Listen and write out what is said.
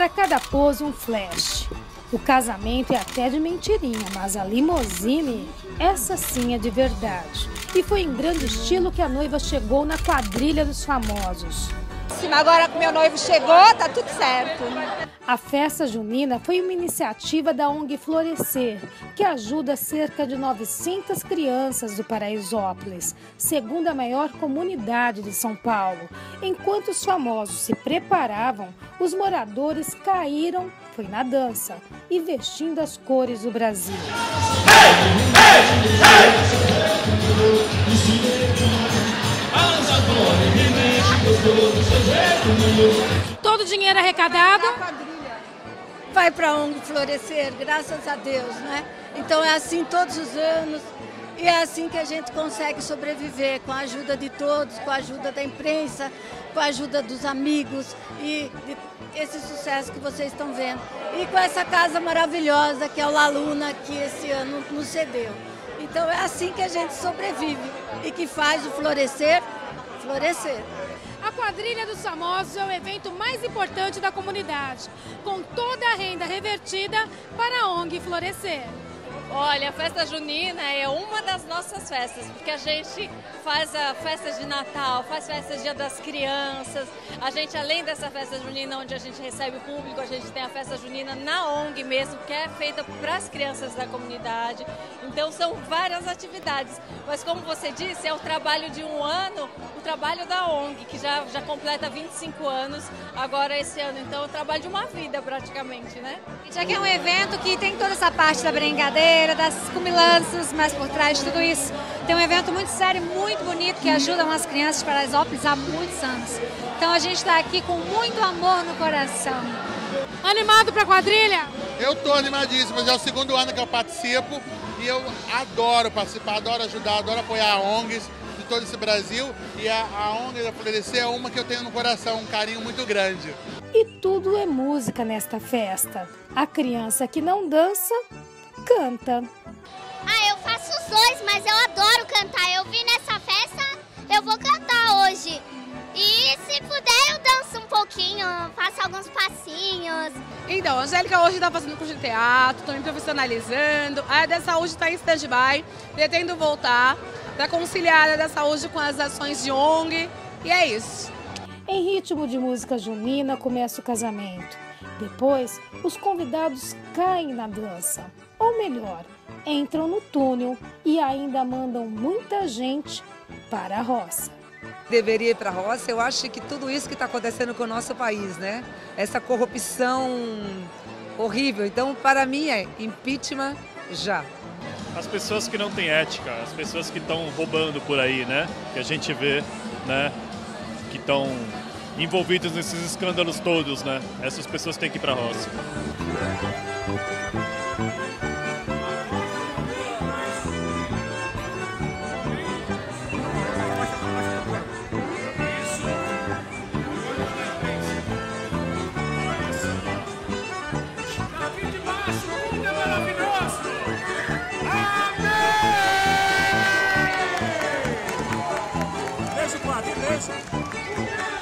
Para cada pose, um flash. O casamento é até de mentirinha, mas a limousine, essa sim é de verdade. E foi em grande estilo que a noiva chegou na quadrilha dos famosos. Agora que meu noivo chegou, tá tudo certo. A festa junina foi uma iniciativa da ONG Florescer, que ajuda cerca de 900 crianças do Paraisópolis, segunda maior comunidade de São Paulo. Enquanto os famosos se preparavam, os moradores caíram, foi na dança, e vestindo as cores do Brasil. Todo o dinheiro arrecadado vai para a ONG Florescer, graças a Deus, né? Então é assim todos os anos e é assim que a gente consegue sobreviver, com a ajuda de todos, com a ajuda da imprensa, com a ajuda dos amigos e esse sucesso que vocês estão vendo. E com essa casa maravilhosa que é o Laluna, que esse ano nos cedeu. Então é assim que a gente sobrevive e que faz o florescer florescer. A quadrilha dos famosos é o evento mais importante da comunidade, com toda a renda revertida para a ONG Florescer. Olha, a festa junina é uma das nossas festas, porque a gente faz a festa de Natal, faz festa Dia das Crianças. A gente, além dessa festa junina, onde a gente recebe o público, a gente tem a festa junina na ONG mesmo, que é feita para as crianças da comunidade. Então são várias atividades. Mas como você disse, é o trabalho de um ano, o trabalho da ONG, que já, já completa 25 anos agora esse ano. Então é o trabalho de uma vida praticamente, né? Já que é um evento que tem toda essa parte da brincadeira, das cumilanças, mas por trás de tudo isso tem um evento muito sério, muito bonito, que ajuda as crianças de Paraisópolis há muitos anos. Então a gente está aqui com muito amor no coração. Animado para a quadrilha? Eu estou animadíssimo, já é o segundo ano que eu participo e eu adoro participar, adoro ajudar, adoro apoiar ONGs de todo esse Brasil e a, a ONG da Florescer é uma que eu tenho no coração, um carinho muito grande. E tudo é música nesta festa. A criança que não dança canta. Ah, eu faço os dois, mas eu adoro cantar. Eu vim nessa festa, eu vou cantar hoje. E se puder, eu danço um pouquinho, faço alguns passinhos. Então, a Angélica hoje está fazendo curso de teatro, estou me profissionalizando. A área da saúde está em stand-by, pretendo voltar. Está conciliada da saúde com as ações de ONG. E é isso. Em ritmo de música junina, começa o casamento. Depois, os convidados caem na dança ou melhor, entram no túnel e ainda mandam muita gente para a roça. Deveria ir para a roça, eu acho que tudo isso que está acontecendo com o nosso país, né? Essa corrupção horrível. Então, para mim, é impeachment já. As pessoas que não têm ética, as pessoas que estão roubando por aí, né? Que a gente vê, né? Que estão envolvidos nesses escândalos todos, né? Essas pessoas têm que ir para a roça. Deixa beijo. quadro, deixa.